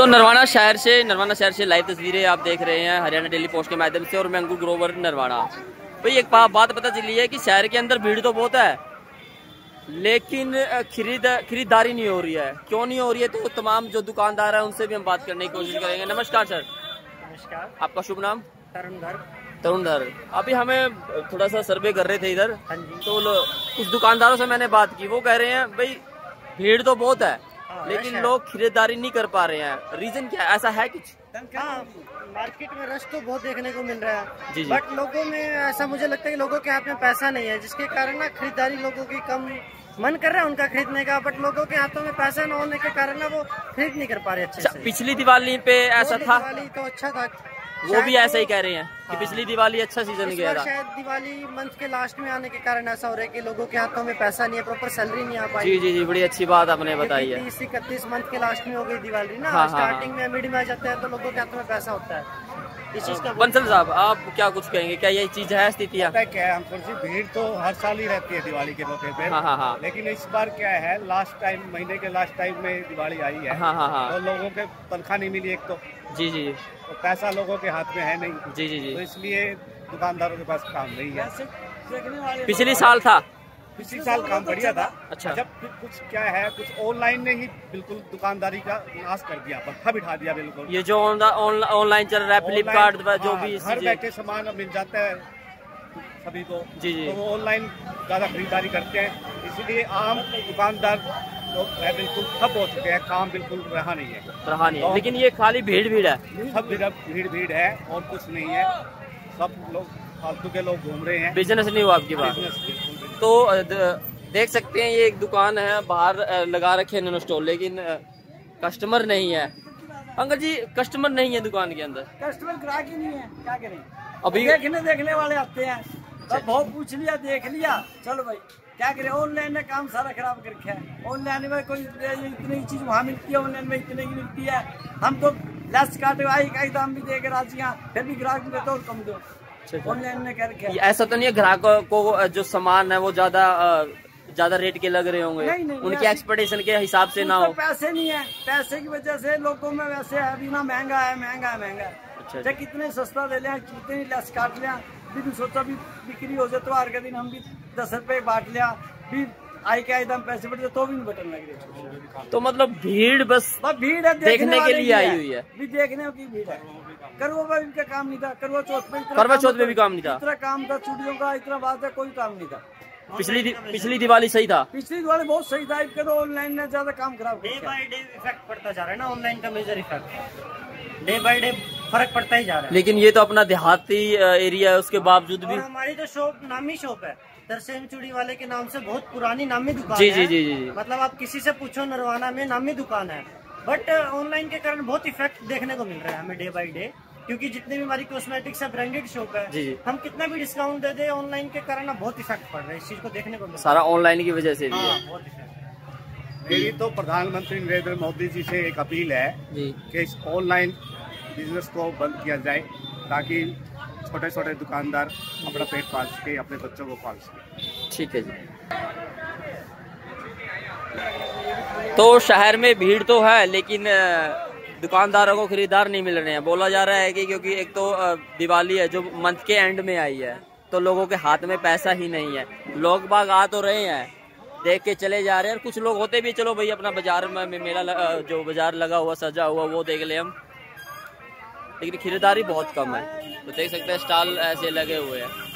तो नरवाना शहर से नरवाना शहर से लाइव तस्वीरें आप देख रहे हैं हरियाणा डेली पोस्ट के माध्यम से और मैं अंकुर ग्रोवर नरवाना भाई एक बात पता चली है कि शहर के अंदर भीड़ तो बहुत है लेकिन खरीद खरीदारी नहीं हो रही है। क्यों नहीं हो रही है? तो तमाम जो दुकानदार है उनसे भी हम बात करने की कोशिश करेंगे। नमस्कार सर। नमस्कार। आपका शुभ नाम? तरुण तरुण धर। अभी हमें थोड़ा सा सर्वे कर रहे थे इधर। हाँ तो कुछ दुकानदारों से मैंने बात की। वो कह रहे हैं भाई भीड़ तो बहुत हाँ, लेकिन लोग खरीदारी नहीं कर पा रहे हैं। रीजन क्या है? ऐसा है कुछ? हाँ। मार्केट में रश तो बहुत देखने को मिल रहा है। जी, जी। बट लोगों में ऐसा मुझे लगता है कि लोगों के हाथ में पैसा नहीं है जिसके कारण ना खरीदारी लोगों की कम मन कर रहा है उनका खरीदने का बट लोगों के हाथों में पैसा न होने के कारण ना वो खरीद नहीं कर पा रहे अच्छे अच्छा, से। पिछली दिवाली पे ऐसा था? दिवाली तो अच्छा था। वो भी ऐसा ही कह रहे हैं। हाँ। पिछली दिवाली अच्छा सीज़न गया था। शायद दिवाली मंथ के लास्ट में आने के कारण ऐसा हो रहा है कि लोगों के हाथों में पैसा नहीं है प्रॉपर सैलरी नहीं आ पाई। जी जी जी बड़ी अच्छी बात आपने बताई है। तीस इकतीस मंथ के लास्ट में हो गई दिवाली ना। हाँ, हाँ, स्टार्टिंग में मिड में आ जाता है तो लोगों के हाथों में पैसा होता है। इस चीज़ का बंसल साहब आप क्या कुछ कहेंगे? क्या यही चीज़ है है क्या है जी भीड़ तो हर साल ही रहती है दिवाली के मौके पे हाँ हाँ हाँ। लेकिन इस बार क्या है लास्ट टाइम महीने के लास्ट टाइम में दिवाली आई है। हाँ हाँ हाँ। तो लोगों के तनख्वाह नहीं मिली एक तो, जी जी। तो पैसा लोगों के हाथ में है नहीं। जी जी जी। तो इसलिए दुकानदारों के पास काम नहीं है। पिछली साल था? पिछले साल काम बढ़िया था। अच्छा। जब कुछ क्या है कुछ ऑनलाइन ने ही बिल्कुल दुकानदारी का नाश कर दिया पत्थर बिठा दिया बिल्कुल ये जो ऑनलाइन चल रहा है फ्लिपकार्ट जो हाँ, भी घर चीजें- बैठे सामान अब मिल जाता है सभी को। जी, जी। तो वो ऑनलाइन ज़्यादा खरीदारी करते हैं। इसलिए आम दुकानदार लोग है बिल्कुल ठप हो चुके हैं काम बिल्कुल रहा नहीं है। रहा नहीं है। लेकिन ये खाली भीड़ भीड़ है। सब भीड़ भीड़ भीड़ है और कुछ नहीं है। सब लोग फालतू के लोग घूम रहे हैं। बिज़नेस नहीं हुआ आपकी बात? तो देख सकते हैं ये एक दुकान है बाहर लगा रखे हैं इन्होंने स्टॉल लेकिन कस्टमर नहीं है। अंकल जी कस्टमर नहीं है दुकान के अंदर। कस्टमर ग्राहक ही नहीं है। क्या करें? अभी देखने देखने वाले आते हैं। तब बहुत पूछ लिया देख लिया। चलो भाई क्या करे? ऑनलाइन ने काम सारा खराब कर रखा है। ऑनलाइन में कोई इतनी चीज़ वहाँ मिलती है ऑनलाइन में इतनी की मिलती है। हम तो लेस काटे आई का दाम भी देकर के राज़ी हैं फिर भी ग्राहक भी तो कम दो। ऑनलाइन ने कर रखा ऐसा तो नहीं है ग्राहकों को जो सामान है वो ज़्यादा ज़्यादा रेट के लग रहे होंगे? नहीं, नहीं, उनकी एक्सपेक्टेशन के हिसाब से ना हो। पैसे नहीं है। पैसे की वजह से लोगों में वैसे है अभी ना महँगा है महँगा है महँगा है। अच्छा, कितने सस्ता दे लिया कितने लेस काट लिया। भी सोचा भी बिक्री हो जाए तो हर के दिन हम भी दस रुपए बांट लिया भी आई के एकदम पैसे बढ़ जाए तो भी नहीं बटन लग रहे तो मतलब भीड़ बस भीड़ है देखने के लिए आई हुई है। भी देखने की भीड़ है करवा में इनका काम नहीं था करवा चौथ पे इतना करवा चौथ में भी काम नहीं था। इतना काम था चूड़ियों का इतना बात है कोई काम नहीं था पिछली दि- पिछली दिवाली सही था पिछली दिवाली बहुत सही था इनका तो ऑनलाइन ने ज़्यादा काम खराब डे बाय डे इफ़ेक्ट पड़ता जा रहा है ना ऑनलाइन का major effect day by day फ़र्क पड़ता ही जा रहा है। लेकिन ये तो अपना देहाती एरिया है उसके बावजूद भी। हमारी तो शॉप नामी शॉप है तरसेम चूड़ी वाले के नाम से बहुत पुरानी नामी दुकान जी, है। जी, जी, जी, जी। मतलब आप किसी से पूछो नरवाना में नामी दुकान है। बट ऑनलाइन के कारण बहुत इफ़ेक्ट देखने को मिल रहा है हमें डे बाई डे क्योंकि जितने भी हमारी कॉस्मेटिक्स है ब्रांडेड शॉप है जी, जी। हम कितना भी डिस्काउंट दे दे ऑनलाइन के कारण बहुत इफ़ेक्ट पड़ रहा है। इस चीज़ को देखने को मिल रहा सारा ऑनलाइन की वजह से भी। है बहुत इफ़ेक्ट मेरी तो प्रधानमंत्री नरेंद्र मोदी जी से एक अपील है जी। कि इस ऑनलाइन बिज़नेस को बंद किया जाए ताकि छोटे छोटे दुकानदार अपना पेट पाल सके, अपने बच्चों को पाल सके। ठीक है जी। तो शहर में भीड़ तो है, लेकिन दुकानदारों को खरीदार नहीं मिल रहे हैं। बोला जा रहा है कि क्योंकि एक तो दिवाली है, जो मंथ के एंड में आई है तो लोगों के हाथ में पैसा ही नहीं है। लोग बाग आ तो रहे हैं, देख के चले जा रहे हैं कुछ लोग होते भी, चलो भाई, अपना बाज़ार में मेला जो बाज़ार लगा हुआ, सजा हुआ, वो देख ले हम। लेकिन खरीदारी बहुत कम है। तो देख सकते हैं स्टॉल ऐसे लगे हुए हैं।